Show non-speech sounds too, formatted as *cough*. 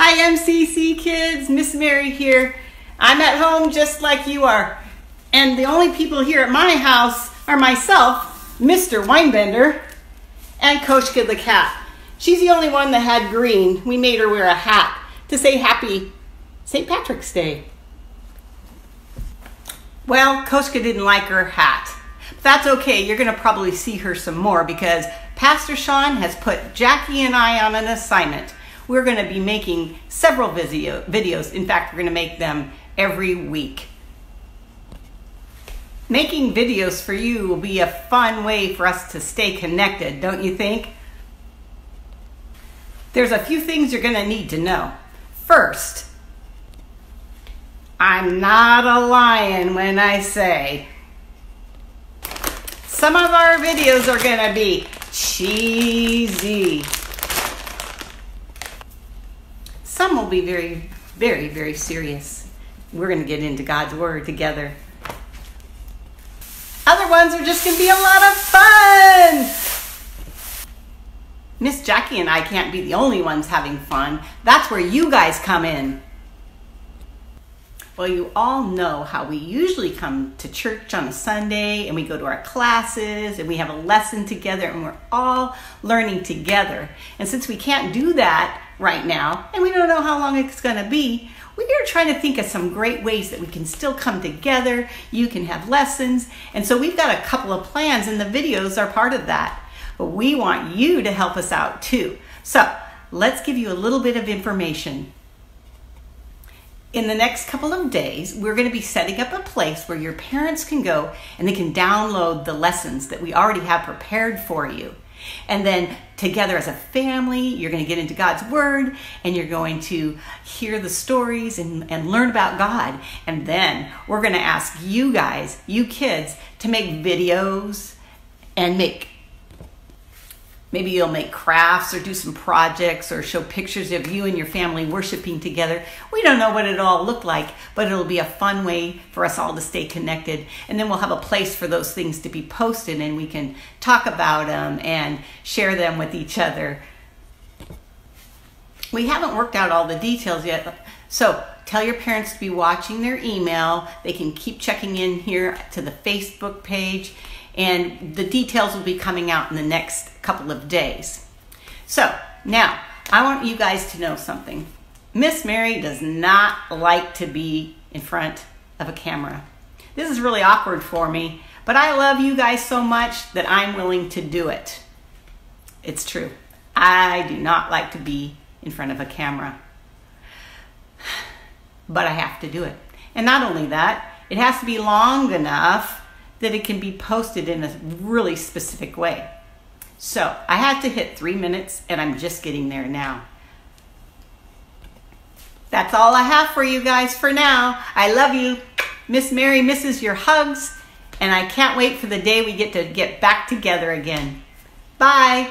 Hi, MCC kids. Miss Mary here. I'm at home just like you are. And the only people here at my house are myself, Mr. Winebender, and Kid the cat. She's the only one that had green. We made her wear a hat to say happy St. Patrick's Day. Well, Koska didn't like her hat. But that's okay. You're going to probably see her some more because Pastor Sean has put Jackie and I on an assignment. We're going to be making several video, videos. In fact, we're going to make them every week. Making videos for you will be a fun way for us to stay connected, don't you think? There's a few things you're going to need to know. First, I'm not a lion when I say some of our videos are going to be cheesy. Some will be very, very, very serious. We're going to get into God's Word together. Other ones are just going to be a lot of fun. Miss Jackie and I can't be the only ones having fun. That's where you guys come in. Well, you all know how we usually come to church on a Sunday and we go to our classes and we have a lesson together and we're all learning together. And since we can't do that right now and we don't know how long it's going to be, we are trying to think of some great ways that we can still come together. You can have lessons. And so we've got a couple of plans and the videos are part of that. But we want you to help us out too. So let's give you a little bit of information in the next couple of days, we're going to be setting up a place where your parents can go and they can download the lessons that we already have prepared for you. And then together as a family, you're going to get into God's Word and you're going to hear the stories and, and learn about God. And then we're going to ask you guys, you kids, to make videos and make Maybe you'll make crafts or do some projects or show pictures of you and your family worshiping together. We don't know what it'll all look like, but it'll be a fun way for us all to stay connected. And then we'll have a place for those things to be posted and we can talk about them and share them with each other. We haven't worked out all the details yet. So tell your parents to be watching their email. They can keep checking in here to the Facebook page and the details will be coming out in the next couple of days. So now I want you guys to know something. Miss Mary does not like to be in front of a camera. This is really awkward for me, but I love you guys so much that I'm willing to do it. It's true. I do not like to be in front of a camera, *sighs* but I have to do it. And not only that, it has to be long enough that it can be posted in a really specific way. So I had to hit three minutes and I'm just getting there now. That's all I have for you guys for now. I love you. Miss Mary misses your hugs and I can't wait for the day we get to get back together again. Bye.